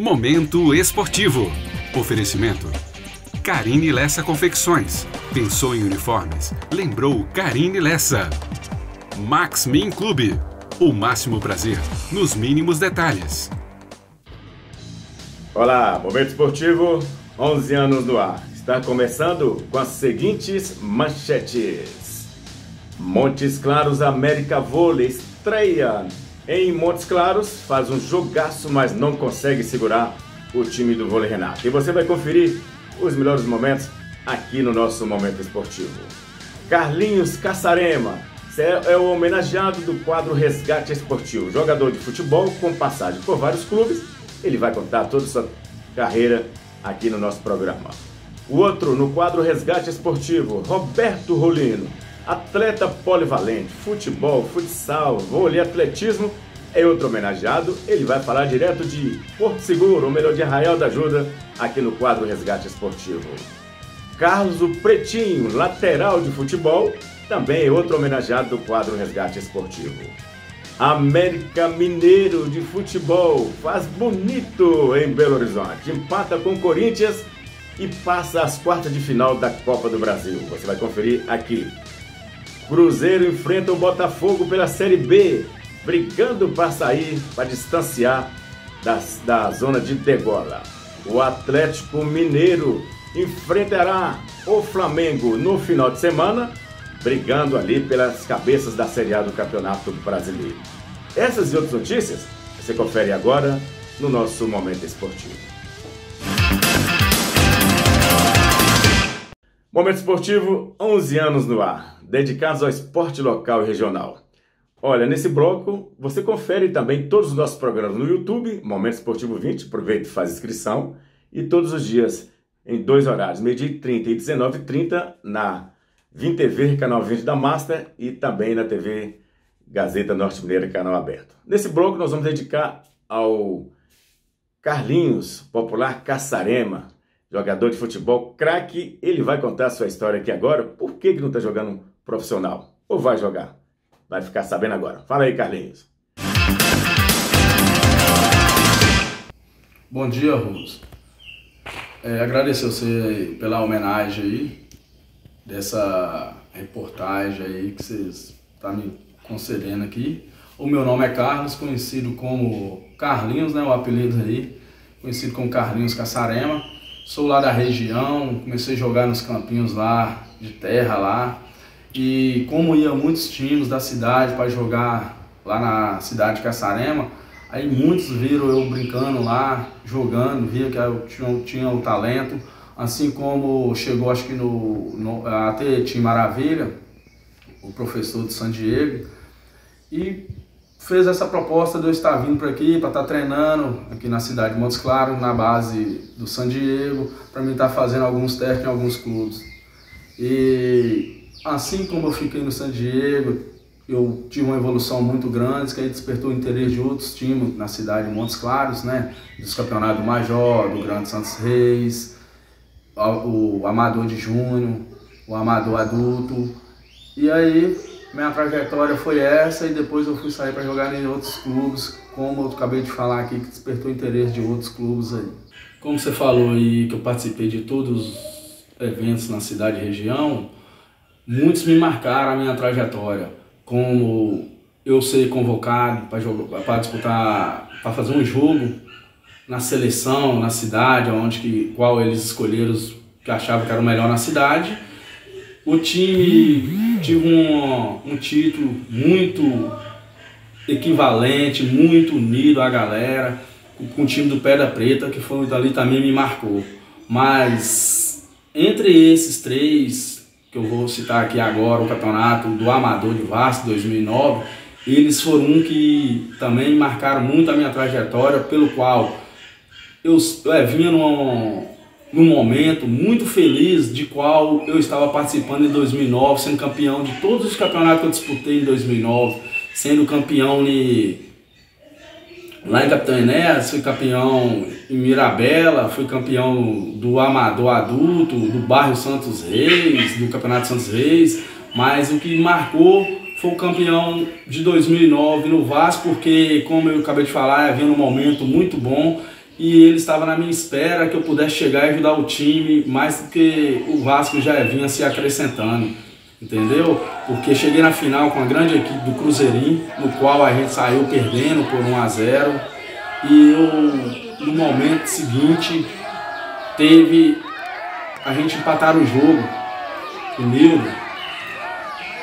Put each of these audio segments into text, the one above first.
Momento Esportivo. Oferecimento. Carine Lessa Confecções. Pensou em uniformes? Lembrou Carine Lessa. Max Min Clube. O máximo prazer nos mínimos detalhes. Olá, Momento Esportivo, 11 anos no ar. Está começando com as seguintes manchetes. Montes Claros América Vôlei estreia em Montes Claros, faz um jogaço, mas não consegue segurar o time do vôlei Renato. E você vai conferir os melhores momentos aqui no nosso Momento Esportivo. Carlinhos Caçarema é o homenageado do quadro Resgate Esportivo. Jogador de futebol com passagem por vários clubes, ele vai contar toda a sua carreira aqui no nosso programa. O outro no quadro Resgate Esportivo, Roberto Rolino atleta polivalente, futebol, futsal, vôlei, atletismo, é outro homenageado. Ele vai falar direto de Porto Seguro, ou melhor, de Arraial da Ajuda, aqui no quadro Resgate Esportivo. Carlos o Pretinho, lateral de futebol, também é outro homenageado do quadro Resgate Esportivo. América Mineiro de futebol faz bonito em Belo Horizonte, empata com Corinthians e passa às quartas de final da Copa do Brasil. Você vai conferir aqui Cruzeiro enfrenta o Botafogo pela Série B, brigando para sair, para distanciar da, da zona de degola. O Atlético Mineiro enfrentará o Flamengo no final de semana, brigando ali pelas cabeças da Série A do Campeonato Brasileiro. Essas e outras notícias você confere agora no nosso Momento Esportivo. Momento Esportivo, 11 anos no ar dedicados ao esporte local e regional. Olha, nesse bloco você confere também todos os nossos programas no YouTube, Momento Esportivo 20, aproveita e faz inscrição, e todos os dias em dois horários, meio-dia 30 e 19h30 na 20 TV, canal 20 da Master e também na TV Gazeta Norte Mineira, canal aberto. Nesse bloco nós vamos dedicar ao Carlinhos, popular Caçarema, jogador de futebol, craque. Ele vai contar a sua história aqui agora. Por que, que não está jogando profissional? Ou vai jogar? Vai ficar sabendo agora. Fala aí, Carlinhos. Bom dia, Rose. É, agradecer você pela homenagem aí, dessa reportagem aí que vocês estão tá me concedendo aqui. O meu nome é Carlos, conhecido como Carlinhos, né, o apelido aí, conhecido como Carlinhos Caçarema. Sou lá da região, comecei a jogar nos campinhos lá, de terra lá. E como ia muitos times da cidade para jogar lá na cidade de Caçarema, aí muitos viram eu brincando lá, jogando, via que eu tinha, tinha o talento, assim como chegou acho que no, no até Tim Maravilha, o professor de San Diego, e fez essa proposta de eu estar vindo para aqui, para estar tá treinando aqui na cidade de Montes Claros, na base do San Diego, para mim estar tá fazendo alguns testes em alguns clubes. E assim como eu fiquei no San Diego, eu tive uma evolução muito grande, que aí despertou o interesse de outros times na cidade de Montes Claros, né? Dos campeonatos Major, do Grande Santos Reis, o Amador de Júnior, o Amador Adulto. E aí minha trajetória foi essa e depois eu fui sair para jogar em outros clubes, como eu acabei de falar aqui, que despertou o interesse de outros clubes aí. Como você falou aí que eu participei de todos os eventos na cidade e região, muitos me marcaram a minha trajetória, como eu ser convocado para disputar, para fazer um jogo na seleção, na cidade, onde que, qual eles escolheram que achavam que era o melhor na cidade. O time tive um, um título muito equivalente, muito unido à galera, com o time do Pedra Preta, que foi dali também me marcou. Mas entre esses três, que eu vou citar aqui agora, o campeonato do Amador de Vasco 2009, eles foram um que também marcaram muito a minha trajetória, pelo qual eu é, vinha num, num momento muito feliz de qual eu estava participando em 2009, sendo campeão de todos os campeonatos que eu disputei em 2009, sendo campeão em Lá em Capitão Enéas, fui campeão em Mirabela, fui campeão do Amador Adulto, do bairro Santos Reis, do Campeonato Santos Reis, mas o que marcou foi o campeão de 2009 no Vasco, porque, como eu acabei de falar, havia um momento muito bom e ele estava na minha espera que eu pudesse chegar e ajudar o time, mais do que o Vasco já vinha se acrescentando, entendeu? Porque cheguei na final com a grande equipe do Cruzeirinho, no qual a gente saiu perdendo por 1 a 0 e eu, no momento seguinte, teve a gente empatar o jogo comigo.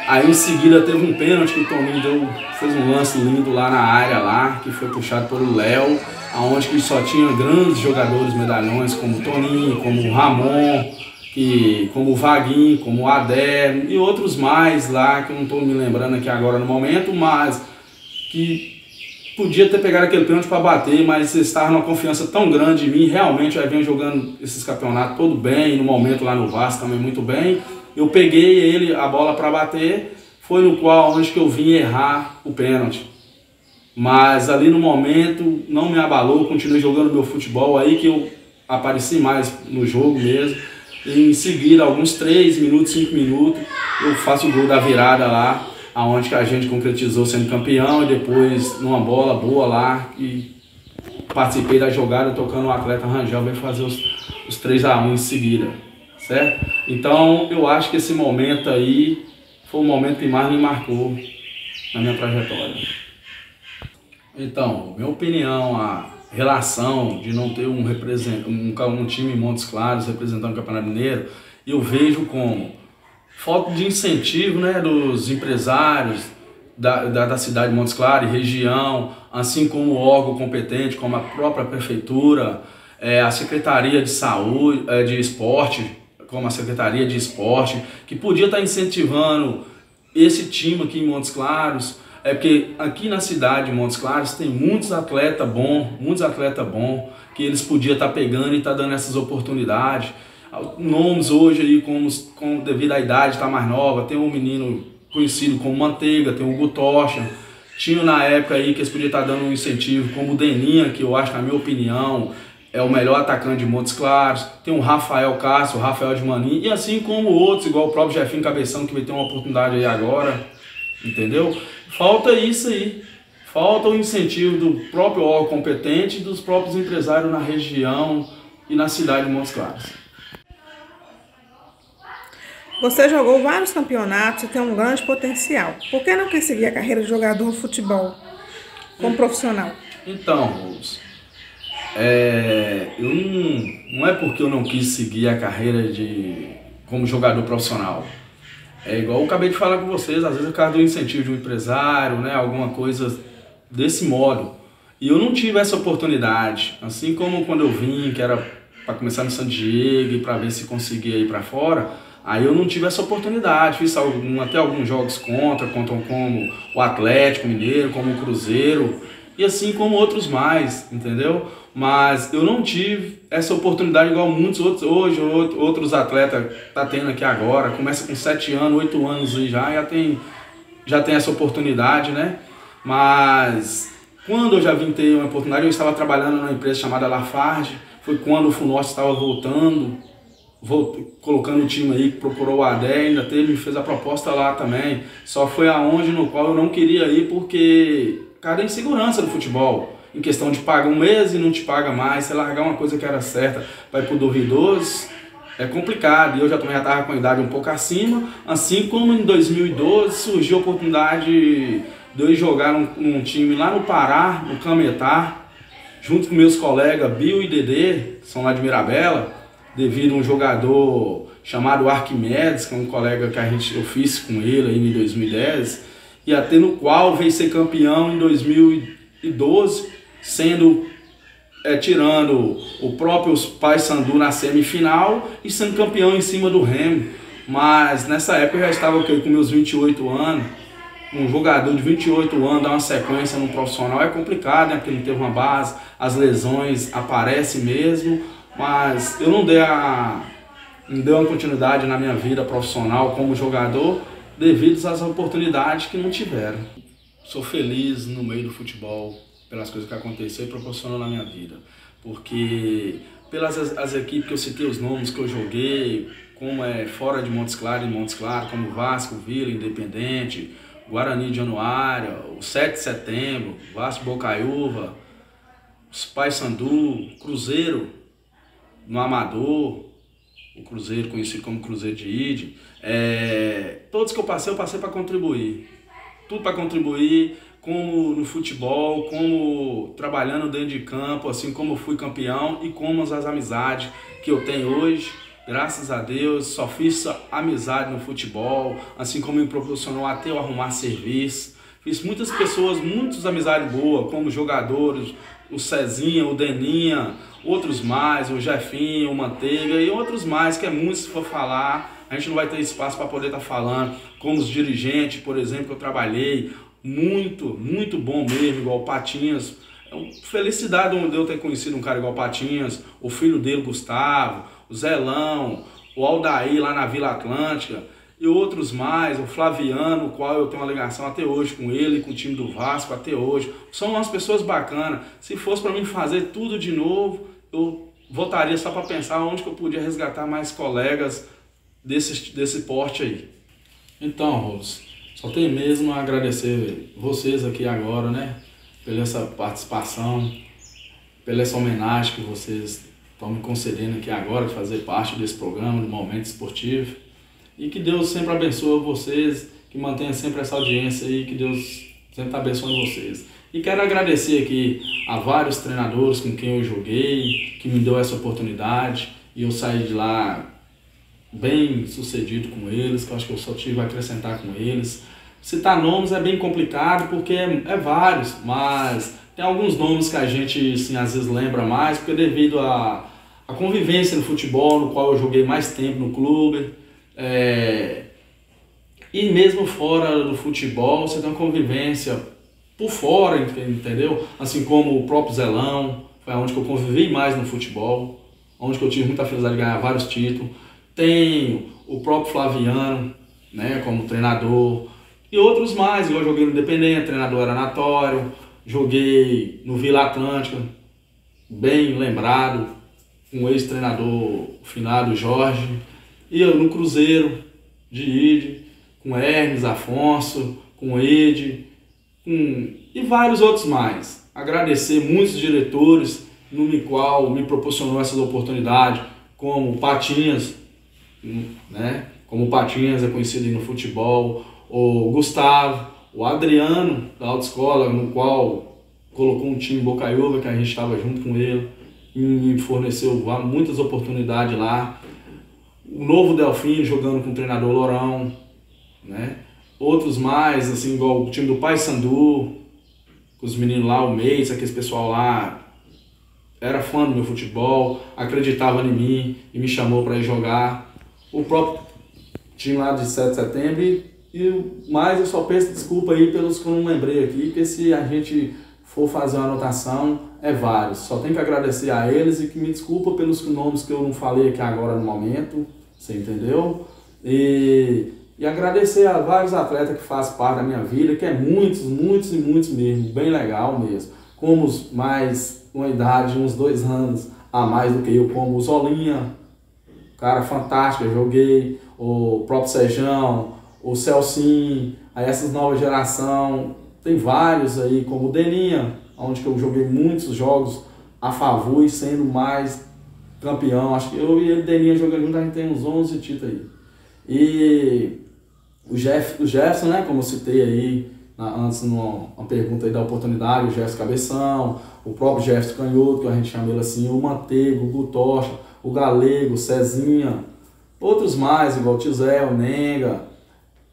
Aí em seguida teve um pênalti que o Toninho deu, fez um lance lindo lá na área lá, que foi puxado pelo Léo aonde que só tinha grandes jogadores medalhões como o Toninho, como o Ramon, que, como o Vaguinho, como o Adé e outros mais lá que eu não estou me lembrando aqui agora no momento, mas que podia ter pegado aquele pênalti para bater, mas estar numa confiança tão grande em mim, realmente eu venho jogando esses campeonatos todo bem, no momento lá no Vasco também muito bem. Eu peguei ele a bola para bater, foi no qual onde que eu vim errar o pênalti. Mas ali no momento não me abalou, continuei jogando meu futebol, aí que eu apareci mais no jogo mesmo. Em seguida, alguns 3 minutos, 5 minutos, eu faço o gol da virada lá, aonde a gente concretizou sendo campeão e depois numa bola boa lá e participei da jogada tocando o atleta Rangel veio fazer os, os 3 a 1 em seguida, certo? Então eu acho que esse momento aí foi o momento que mais me marcou na minha trajetória. Então, minha opinião, a relação de não ter um, um, um time em Montes Claros representando o Campeonato Mineiro, eu vejo como falta de incentivo né, dos empresários da, da, da cidade de Montes Claros e região, assim como o órgão competente, como a própria prefeitura, é, a Secretaria de Saúde, é, de Esporte, como a Secretaria de Esporte, que podia estar incentivando esse time aqui em Montes Claros, é porque aqui na cidade de Montes Claros tem muitos atletas bons, muitos atletas bons, que eles podiam estar pegando e estar tá dando essas oportunidades. Nomes hoje aí, como, como devido à idade estar tá mais nova, tem um menino conhecido como Manteiga, tem o Gutocha. Tinha na época aí que eles podiam estar tá dando um incentivo, como o Deninha, que eu acho, na minha opinião, é o melhor atacante de Montes Claros. Tem o Rafael Castro, o Rafael de Maninho, e assim como outros, igual o próprio Jefinho Cabeção, que vai ter uma oportunidade aí agora, entendeu? Falta isso aí. Falta o incentivo do próprio órgão competente e dos próprios empresários na região e na cidade de Montes Claros. Você jogou vários campeonatos e tem um grande potencial. Por que não quer seguir a carreira de jogador de futebol como profissional? Então, Rose, é, eu não, não é porque eu não quis seguir a carreira de como jogador profissional. É igual eu acabei de falar com vocês, às vezes o cara deu incentivo de um empresário, né, alguma coisa desse modo. E eu não tive essa oportunidade, assim como quando eu vim, que era para começar no San Diego e para ver se conseguia ir para fora, aí eu não tive essa oportunidade. Fiz algum, até alguns jogos contra, contra como o Atlético Mineiro, como o Cruzeiro e assim como outros mais, entendeu? Mas eu não tive essa oportunidade igual muitos outros hoje, outros atletas tá tendo aqui agora. Começa com 7 anos, 8 anos e já, já tem, já tem essa oportunidade, né? Mas quando eu já vim ter uma oportunidade, eu estava trabalhando numa empresa chamada Lafarge, foi quando o Funorte estava voltando, colocando o time aí, procurou o ADE, ainda teve, me fez a proposta lá também. Só foi aonde no qual eu não queria ir porque cada insegurança do futebol em questão de pagar um mês e não te paga mais, você largar uma coisa que era certa, vai pro duvidoso, é complicado. E eu já também já estava com a idade um pouco acima, assim como em 2012 surgiu a oportunidade de eu jogar num time lá no Pará, no Cametá, junto com meus colegas Bill e Dedê, que são lá de Mirabela, devido a um jogador chamado Arquimedes, que é um colega que a gente, eu fiz com ele aí em 2010, e até no qual veio ser campeão em 2012 sendo é, tirando o próprio Pai Sandu na semifinal e sendo campeão em cima do Remo. Mas nessa época eu já estava okay, com meus 28 anos. Um jogador de 28 anos dar uma sequência no profissional é complicado, né? Porque não teve uma base, as lesões aparecem mesmo. Mas eu não dei, a, não dei uma continuidade na minha vida profissional como jogador devido às oportunidades que não tiveram. Sou feliz no meio do futebol, pelas coisas que aconteceram e proporcionou na minha vida. Porque pelas as, as, equipes que eu citei os nomes que eu joguei, como é fora de Montes Claros e Montes Claros, como Vasco, Vila, Independente, Guarani de Januário, o 7 de setembro, Vasco Bocaiúva, Paysandu, Cruzeiro, no Amador, o Cruzeiro conhecido como Cruzeiro de Ide. É, todos que eu passei, eu passei para contribuir. Tudo para contribuir, como no futebol, como trabalhando dentro de campo, assim como fui campeão e como as amizades que eu tenho hoje. Graças a Deus, só fiz amizade no futebol, assim como me proporcionou até eu arrumar serviço. Fiz muitas pessoas, muitas amizades boas, como jogadores, o Cezinha, o Deninha, outros mais, o Jefinho, o Manteiga e outros mais, que é muito se for falar. A gente não vai ter espaço para poder estar tá falando, como os dirigentes, por exemplo, que eu trabalhei, muito, muito bom mesmo, igual o Patinhas. É felicidade de eu ter conhecido um cara igual o Patinhas, o filho dele, Gustavo, o Zelão, o Aldair lá na Vila Atlântica e outros mais, o Flaviano, o qual eu tenho uma ligação até hoje com ele, com o time do Vasco até hoje. São umas pessoas bacanas. Se fosse para mim fazer tudo de novo, eu voltaria só para pensar onde que eu podia resgatar mais colegas desse, desse porte aí. Então, Rose, só tenho mesmo a agradecer vocês aqui agora, né? Pela essa participação, pela essa homenagem que vocês estão me concedendo aqui agora de fazer parte desse programa, do Momento Esportivo. E que Deus sempre abençoe vocês, que mantenha sempre essa audiência aí, que Deus sempre tá abençoe vocês. E quero agradecer aqui a vários treinadores com quem eu joguei, que me deu essa oportunidade e eu saí de lá bem sucedido com eles, que eu acho que eu só tive a acrescentar com eles. Citar nomes é bem complicado porque é, é vários, mas tem alguns nomes que a gente assim, às vezes lembra mais, porque devido a, a convivência no futebol, no qual eu joguei mais tempo no clube, é, e mesmo fora do futebol, você tem uma convivência por fora, entendeu? Assim como o próprio Zelão, foi onde eu convivi mais no futebol, onde eu tive muita felicidade de ganhar vários títulos. Tem o próprio Flaviano, né, como treinador, e outros mais. Eu joguei no Independente, treinador era Natório, joguei no Vila Atlântica, bem lembrado, um ex-treinador finado Jorge, e eu no Cruzeiro de Ide, com Hermes, Afonso, com Ede, com, e vários outros mais. Agradecer muitos diretores no qual me proporcionou essas oportunidades, como Patinhas, né? Como Patinhas é conhecido no futebol, o Gustavo, o Adriano da autoescola, no qual colocou um time Bocaiúva, que a gente estava junto com ele, e forneceu muitas oportunidades lá. O novo Delfim jogando com o treinador Lourão, né? outros mais, assim, igual o time do Pai Sandu, com os meninos lá, o Meis, aquele pessoal lá, era fã do meu futebol, acreditava em mim e me chamou para ir jogar. O próprio time lá de 7 de setembro e, e mais eu só peço desculpa aí pelos que eu não lembrei aqui, porque se a gente for fazer uma anotação, é vários. Só tenho que agradecer a eles e que me desculpa pelos nomes que eu não falei aqui agora no momento, você entendeu? E e agradecer a vários atletas que fazem parte da minha vida, que é muitos, muitos e muitos mesmo, bem legal mesmo. Como os mais, uma idade, uns dois anos a mais do que eu, como o Zolinha, cara fantástico, eu joguei, o próprio Sejão, o Celcin, aí essas novas geração, tem vários aí, como o Deninha, onde eu joguei muitos jogos a favor e sendo mais campeão. Acho que eu e ele, Deninha, jogando junto, a gente tem uns 11 títulos aí. E o, Jeff, o Jefferson, né, como eu citei aí na, antes numa uma pergunta aí da oportunidade, o Jefferson Cabeção, o próprio Jefferson Canhoto, que a gente chama ele assim, o Manteigo, o Gutocha, o Galego, Cezinha, outros mais, igual o Tizé, o Nenga,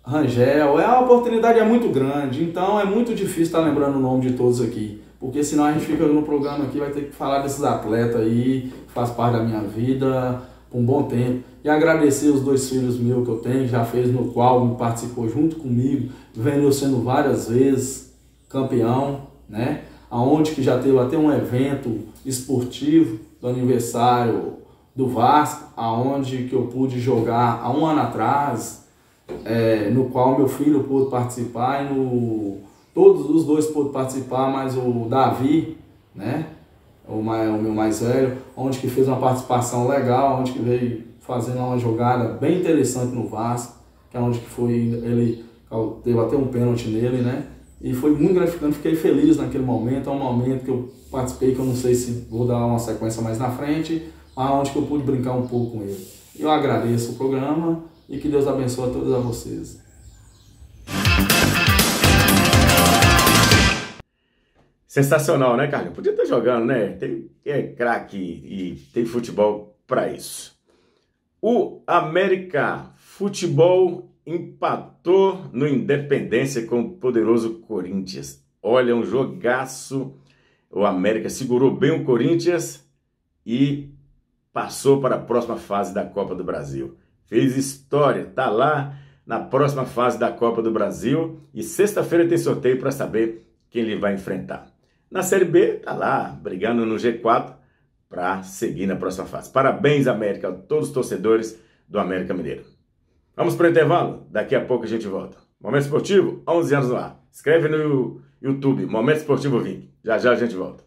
Rangel, é, a oportunidade é muito grande, então é muito difícil estar lembrando o nome de todos aqui, porque senão a gente fica no programa aqui, vai ter que falar desses atletas aí, que faz parte da minha vida, por um bom tempo. E agradecer os dois filhos meus que eu tenho, já fez no qual me participou junto comigo, vendo sendo várias vezes campeão, né? Aonde que já teve até um evento esportivo do aniversário do Vasco, aonde que eu pude jogar há um ano atrás, é, no qual meu filho pôde participar e no, todos os dois pôde participar, mas o Davi, né? O, mais, o meu mais velho, onde que fez uma participação legal, onde que veio fazendo uma jogada bem interessante no Vasco, que é onde que foi ele teve até um pênalti nele, né? E foi muito gratificante, fiquei feliz naquele momento. É um momento que eu participei, que eu não sei se vou dar uma sequência mais na frente, aonde que eu pude brincar um pouco com ele. Eu agradeço o programa e que Deus abençoe a todos vocês. Sensacional, né, Carlinhos? Podia estar jogando, né? Tem, é craque e tem futebol para isso. O América Futebol empatou no Independência com o poderoso Corinthians. Olha, um jogaço. O América segurou bem o Corinthians e passou para a próxima fase da Copa do Brasil. Fez história, tá lá na próxima fase da Copa do Brasil e sexta-feira tem sorteio para saber quem ele vai enfrentar. Na Série B, tá lá, brigando no G4 para seguir na próxima fase. Parabéns, América, a todos os torcedores do América Mineiro. Vamos para o intervalo? Daqui a pouco a gente volta. Momento Esportivo, 11 anos no ar. Escreve no YouTube, Momento Esportivo 20. Já já a gente volta.